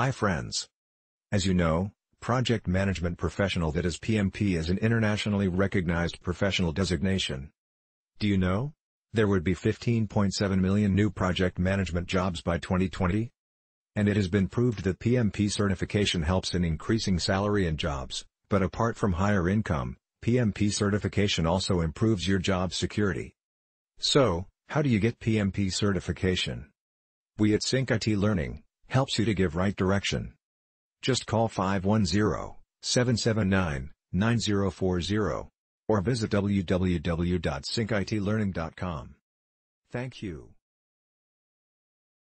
Hi friends. As you know, Project Management Professional that is PMP is an internationally recognized professional designation. Do you know? There would be 15.7 million new project management jobs by 2020? And it has been proved that PMP certification helps in increasing salary and jobs, but apart from higher income, PMP certification also improves your job security. So, how do you get PMP certification? We at Sync IT Learning helps you to give right direction. Just call 510-779-9040 or visit www.syncitlearning.com. Thank you.